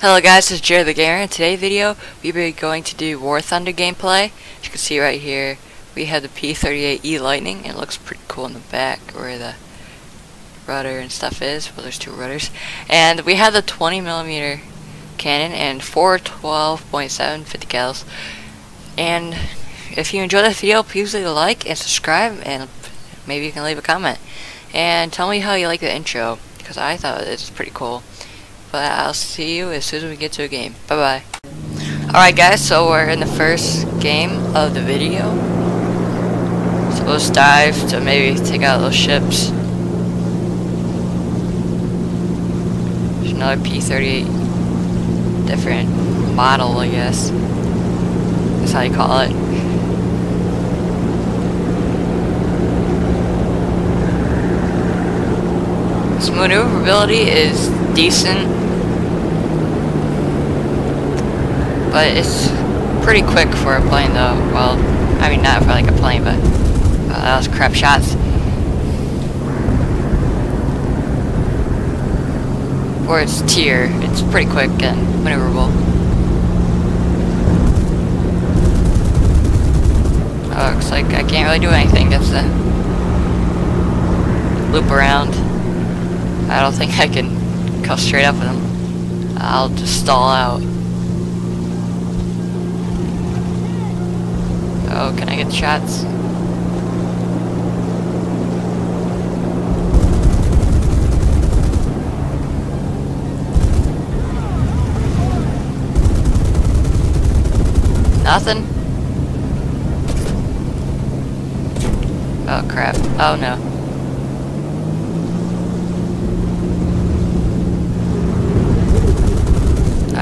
Hello guys, this is Jared the Gamer. In today's video, we are going to do War Thunder gameplay. As you can see right here, we have the P38E Lightning. It looks pretty cool in the back where the rudder and stuff is. Well, there's two rudders. And we have the 20mm cannon and 412.7 50 cals. And if you enjoyed this video, please leave a like and subscribe and maybe you can leave a comment. And tell me how you like the intro, because I thought it was pretty cool. But I'll see you as soon as we get to a game. Bye bye. Alright guys, so we're in the first game of the video. So let's dive to maybe take out those ships. There's another P-38 different model, I guess. That's how you call it. Its maneuverability is decent but it's pretty quick for a plane though. Well, I mean not for like a plane, but uh, that was crap shots. For its tier, it's pretty quick and maneuverable. Oh, looks like I can't really do anything. That's the loop around. I don't think I can go straight up with them. I'll just stall out. Oh, can I get shots? Nothing? Oh crap. Oh no.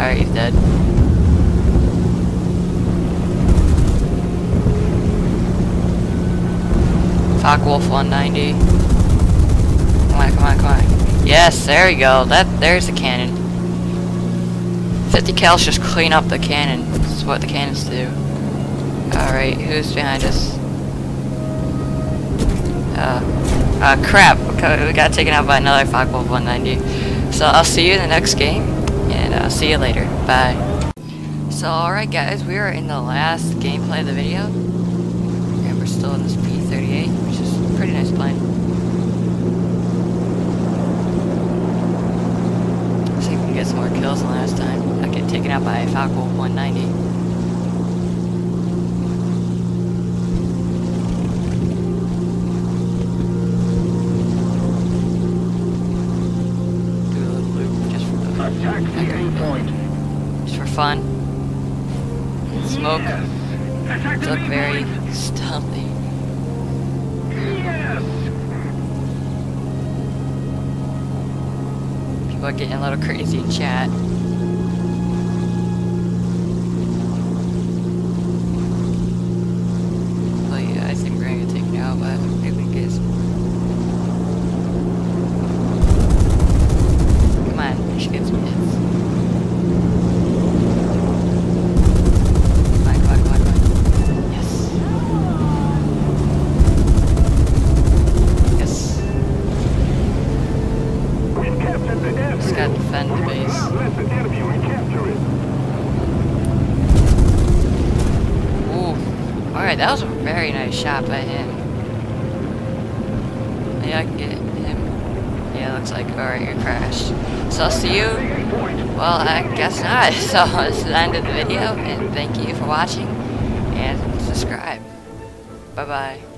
Alright, he's dead. Focke-Wulf 190. Come on, come on, come on. Yes, there we go. That there's the cannon. 50 cals just clean up the cannon. That's what the cannons do. Alright, who's behind us? Uh, uh, crap. We got taken out by another Wulf 190. So I'll see you in the next game, and I'll see you later. Bye. So, alright guys, we are in the last gameplay of the video. And we're still in this P-38, which is pretty nice plane. See if we can get some more kills than last time. I get taken out by Falco 190. Just for fun. Smoke. Yes. Look very stealthy. Yes. People are getting a little crazy in chat. Ooh. Alright, that was a very nice shot by him. Maybe I can get him. Yeah, looks like, alright, you're crashed. So I'll see you. Well, I guess not. So this is the end of the video, and thank you for watching, and subscribe. Bye-bye.